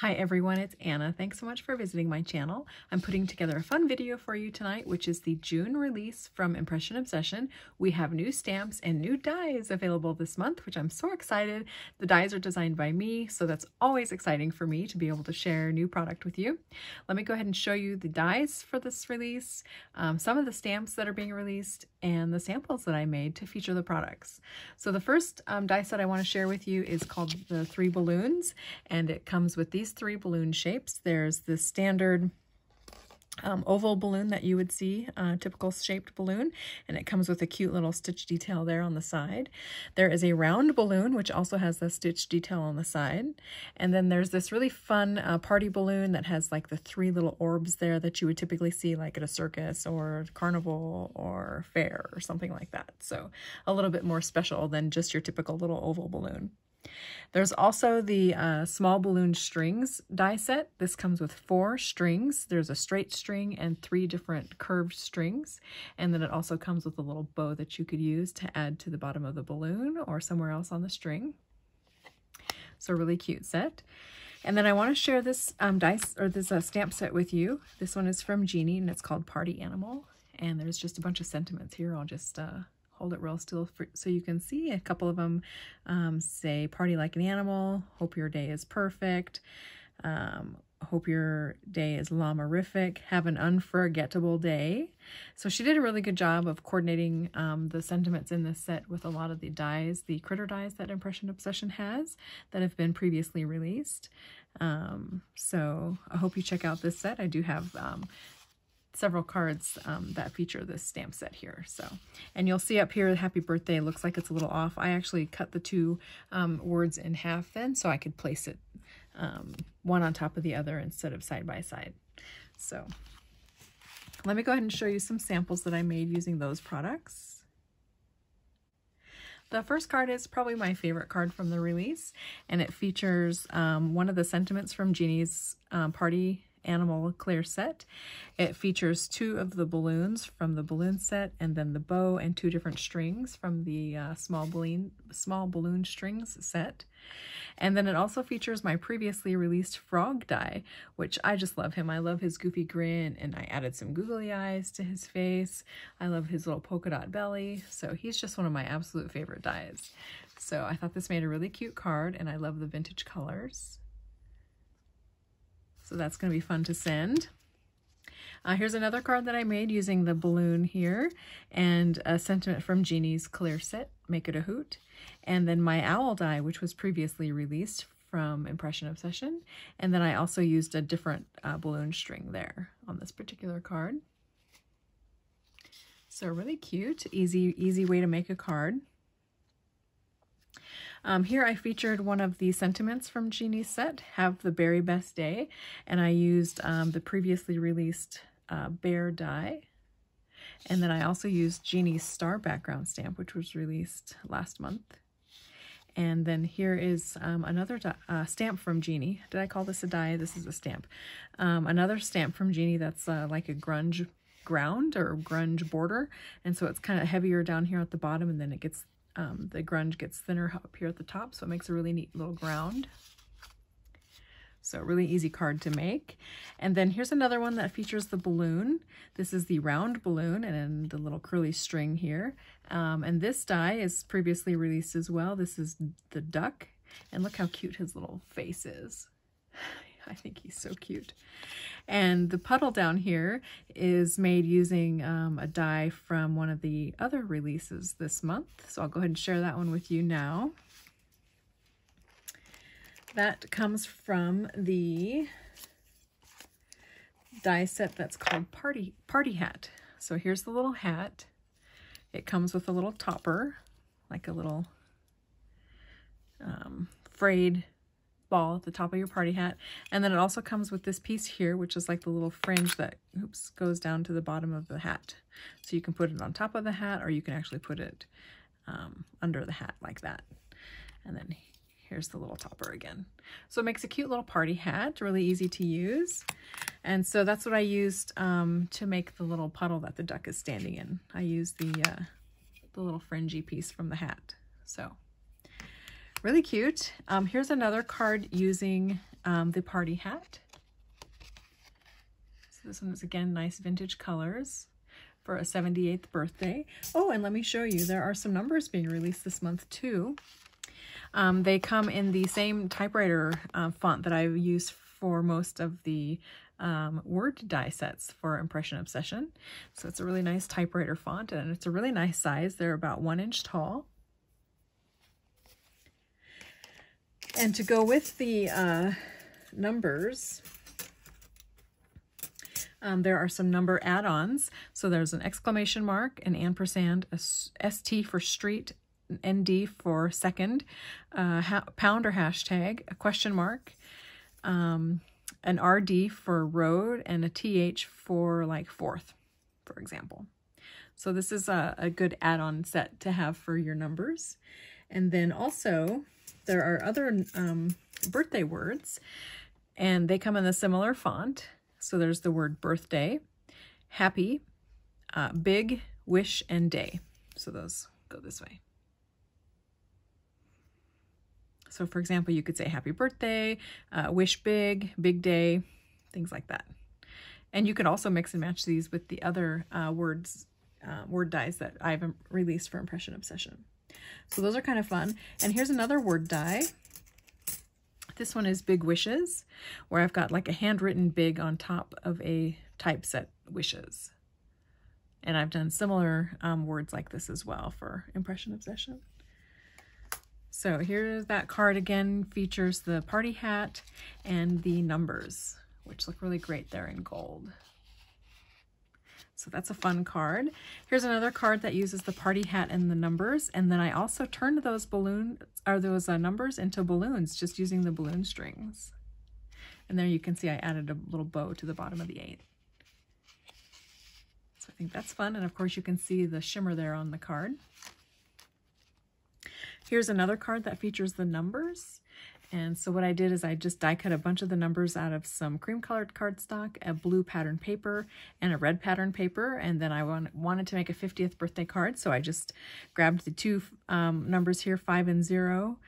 Hi everyone, it's Anna. Thanks so much for visiting my channel. I'm putting together a fun video for you tonight, which is the June release from Impression Obsession. We have new stamps and new dies available this month, which I'm so excited. The dies are designed by me, so that's always exciting for me to be able to share new product with you. Let me go ahead and show you the dies for this release, um, some of the stamps that are being released, and the samples that I made to feature the products. So the first um, die set I want to share with you is called the Three Balloons, and it comes with these these three balloon shapes. There's the standard um, oval balloon that you would see, uh, typical shaped balloon, and it comes with a cute little stitch detail there on the side. There is a round balloon, which also has the stitch detail on the side. And then there's this really fun uh, party balloon that has like the three little orbs there that you would typically see like at a circus or carnival or fair or something like that. So a little bit more special than just your typical little oval balloon. There's also the uh, small balloon strings die set. This comes with four strings. There's a straight string and three different curved strings. And then it also comes with a little bow that you could use to add to the bottom of the balloon or somewhere else on the string. So really cute set. And then I want to share this um, dice or this uh, stamp set with you. This one is from Jeannie and it's called Party Animal. And there's just a bunch of sentiments here. I'll just uh, hold it real still for, so you can see a couple of them um, say party like an animal, hope your day is perfect, um, hope your day is llama-rific, have an unforgettable day. So she did a really good job of coordinating um, the sentiments in this set with a lot of the dies, the critter dies that Impression Obsession has that have been previously released. Um, so I hope you check out this set. I do have um, several cards um, that feature this stamp set here. So, and you'll see up here, the happy birthday looks like it's a little off. I actually cut the two um, words in half then so I could place it um, one on top of the other instead of side by side. So let me go ahead and show you some samples that I made using those products. The first card is probably my favorite card from the release, and it features um, one of the sentiments from Jeannie's um, party animal clear set. It features two of the balloons from the balloon set and then the bow and two different strings from the uh, small balloon small balloon strings set. And then it also features my previously released frog die, which I just love him. I love his goofy grin and I added some googly eyes to his face. I love his little polka dot belly. So he's just one of my absolute favorite dies. So I thought this made a really cute card and I love the vintage colors. So that's going to be fun to send. Uh, here's another card that I made using the balloon here and a sentiment from Jeannie's Clear Set, Make It a Hoot. And then my owl die, which was previously released from Impression Obsession. And then I also used a different uh, balloon string there on this particular card. So really cute, easy, easy way to make a card. Um, here I featured one of the sentiments from Jeannie's set, Have the Very Best Day, and I used um, the previously released uh, Bear Die. And then I also used Jeannie's Star background stamp, which was released last month. And then here is um, another uh, stamp from Jeannie. Did I call this a die? This is a stamp. Um, another stamp from Jeannie that's uh, like a grunge ground or grunge border. And so it's kind of heavier down here at the bottom and then it gets um, the grunge gets thinner up here at the top, so it makes a really neat little ground. So really easy card to make. And then here's another one that features the balloon. This is the round balloon and the little curly string here. Um, and this die is previously released as well. This is the duck. And look how cute his little face is. I think he's so cute. And the puddle down here is made using um, a die from one of the other releases this month. So I'll go ahead and share that one with you now. That comes from the die set that's called Party, Party Hat. So here's the little hat. It comes with a little topper, like a little um, frayed ball at the top of your party hat. And then it also comes with this piece here, which is like the little fringe that oops, goes down to the bottom of the hat. So you can put it on top of the hat or you can actually put it um, under the hat like that. And then here's the little topper again. So it makes a cute little party hat, really easy to use. And so that's what I used um, to make the little puddle that the duck is standing in. I used the, uh, the little fringy piece from the hat. So Really cute. Um, here's another card using um, the party hat. So this one is again nice vintage colors for a 78th birthday. Oh, and let me show you, there are some numbers being released this month too. Um, they come in the same typewriter uh, font that I've used for most of the um, word die sets for Impression Obsession. So it's a really nice typewriter font and it's a really nice size. They're about one inch tall. And to go with the uh, numbers, um, there are some number add-ons. So there's an exclamation mark, an ampersand, a ST for street, ND for second, uh, pound or hashtag, a question mark, um, an RD for road, and a TH for like fourth, for example. So this is a, a good add-on set to have for your numbers. And then also there are other um, birthday words and they come in a similar font. So there's the word birthday, happy, uh, big, wish, and day. So those go this way. So for example, you could say happy birthday, uh, wish big, big day, things like that. And you could also mix and match these with the other uh, words, uh, word dies that I've released for Impression Obsession. So those are kind of fun. And here's another word die. This one is Big Wishes, where I've got like a handwritten big on top of a typeset wishes. And I've done similar um, words like this as well for Impression Obsession. So here's that card again, features the party hat and the numbers, which look really great there in gold. So that's a fun card. Here's another card that uses the party hat and the numbers. And then I also turned those balloon or those uh, numbers into balloons just using the balloon strings. And there you can see I added a little bow to the bottom of the eight. So I think that's fun. And of course you can see the shimmer there on the card. Here's another card that features the numbers. And so what I did is I just die cut a bunch of the numbers out of some cream colored cardstock, a blue pattern paper, and a red pattern paper. And then I want, wanted to make a 50th birthday card. So I just grabbed the two um, numbers here, five and zero,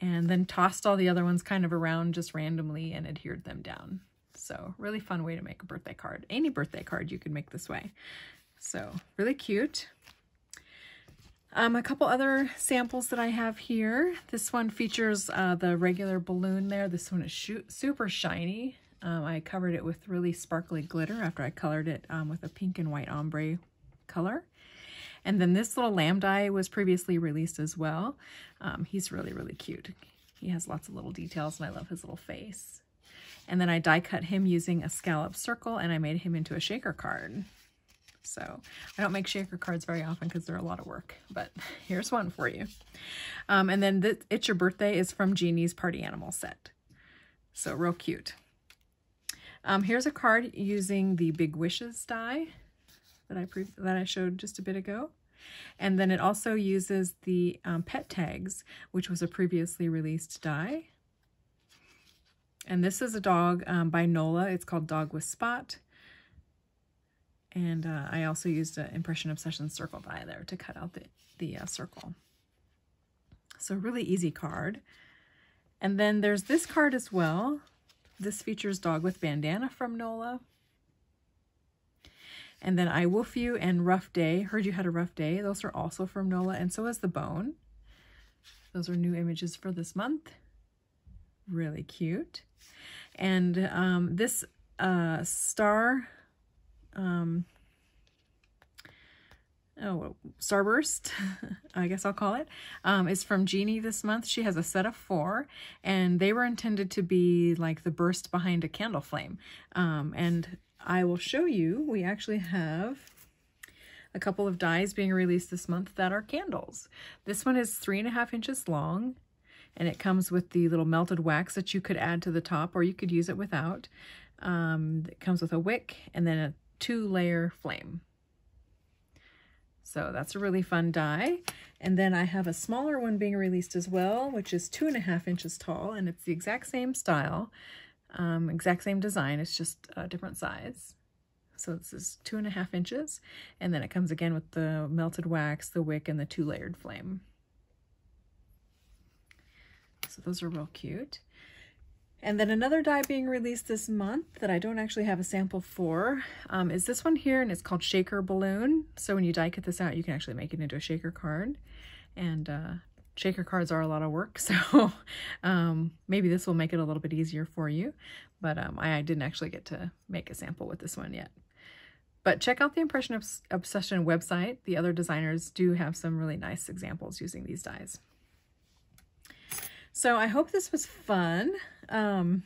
and then tossed all the other ones kind of around just randomly and adhered them down. So really fun way to make a birthday card. Any birthday card you could make this way. So really cute. Um, a couple other samples that I have here. This one features uh, the regular balloon there. This one is super shiny. Um, I covered it with really sparkly glitter after I colored it um, with a pink and white ombre color. And then this little lamb die was previously released as well. Um, he's really, really cute. He has lots of little details and I love his little face. And then I die cut him using a scallop circle and I made him into a shaker card. So I don't make shaker cards very often because they're a lot of work, but here's one for you. Um, and then the It's Your Birthday is from Jeannie's Party Animal set. So real cute. Um, here's a card using the Big Wishes die that I that I showed just a bit ago. And then it also uses the um, pet tags, which was a previously released die. And this is a dog um, by Nola. It's called Dog with Spot. And uh, I also used an Impression Obsession circle die there to cut out the, the uh, circle. So really easy card. And then there's this card as well. This features Dog with Bandana from NOLA. And then I Woof You and Rough Day. Heard You Had a Rough Day. Those are also from NOLA. And so is The Bone. Those are new images for this month. Really cute. And um, this uh, star um, oh, Starburst, I guess I'll call it, um, is from Jeannie this month. She has a set of four, and they were intended to be like the burst behind a candle flame. Um, and I will show you, we actually have a couple of dies being released this month that are candles. This one is three and a half inches long, and it comes with the little melted wax that you could add to the top, or you could use it without. Um, it comes with a wick and then a two layer flame. So that's a really fun die. And then I have a smaller one being released as well, which is two and a half inches tall, and it's the exact same style, um, exact same design, it's just a different size. So this is two and a half inches, and then it comes again with the melted wax, the wick, and the two-layered flame. So those are real cute. And then another die being released this month that I don't actually have a sample for um, is this one here, and it's called Shaker Balloon. So when you die cut this out, you can actually make it into a shaker card. And uh, shaker cards are a lot of work, so um, maybe this will make it a little bit easier for you. But um, I, I didn't actually get to make a sample with this one yet. But check out the Impression Obsession website. The other designers do have some really nice examples using these dies. So I hope this was fun. Um,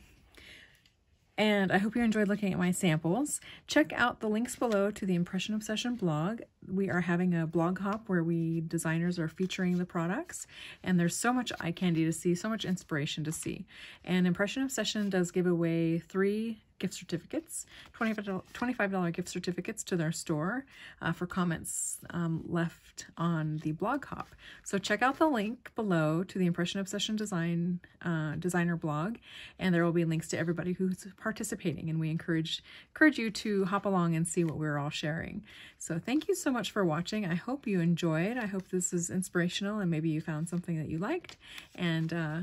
and I hope you enjoyed looking at my samples. Check out the links below to the Impression Obsession blog. We are having a blog hop where we designers are featuring the products, and there's so much eye candy to see, so much inspiration to see. And Impression Obsession does give away three gift certificates, $25, gift certificates to their store uh, for comments um, left on the blog hop. So check out the link below to the Impression Obsession Design uh, Designer blog, and there will be links to everybody who's participating, and we encourage, encourage you to hop along and see what we're all sharing. So thank you so much for watching. I hope you enjoyed. I hope this is inspirational and maybe you found something that you liked. And uh,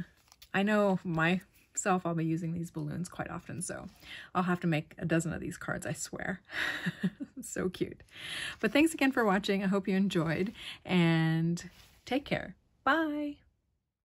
I know myself, I'll be using these balloons quite often, so I'll have to make a dozen of these cards, I swear. so cute. But thanks again for watching. I hope you enjoyed, and take care. Bye!